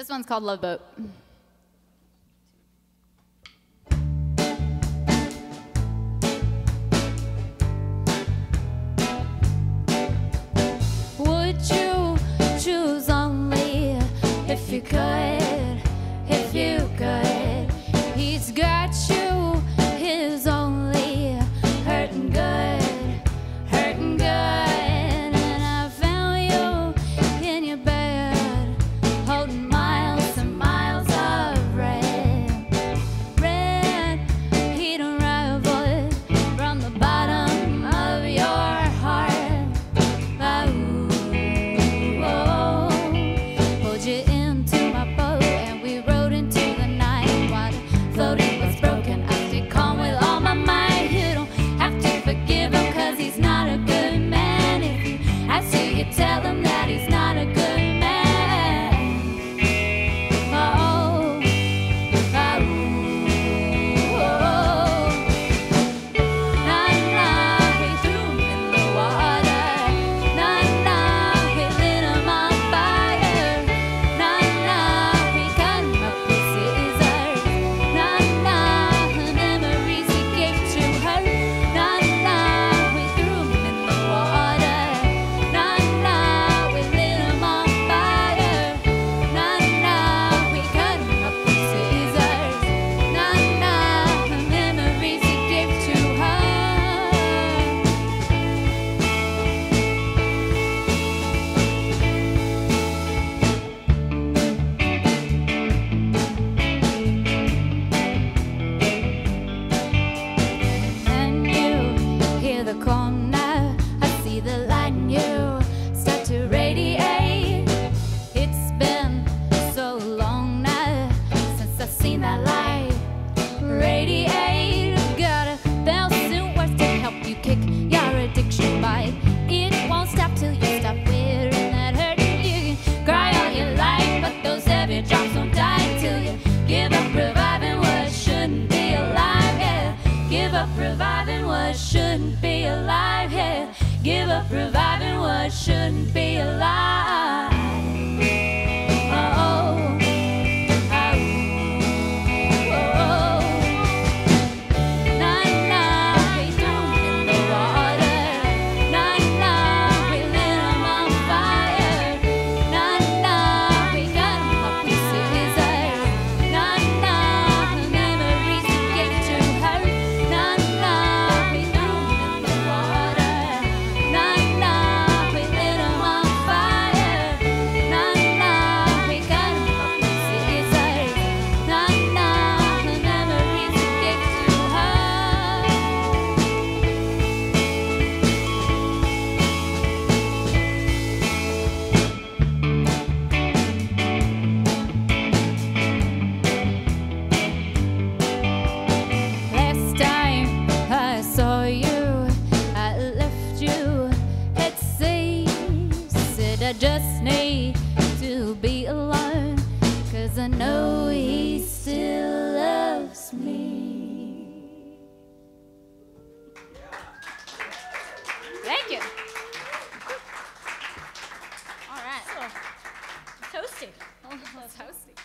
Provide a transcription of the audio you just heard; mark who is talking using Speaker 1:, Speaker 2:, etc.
Speaker 1: This one's called Love Boat. that light. Got a to help you kick your addiction. It won't stop till you stop that hurt. You can cry all but those heavy drops won't die till you give up reviving what shouldn't be alive. Yeah, give up reviving what shouldn't be alive. Yeah, give up reviving. I know he still loves me. Thank you. All right.
Speaker 2: So,
Speaker 1: toasting. Toasting.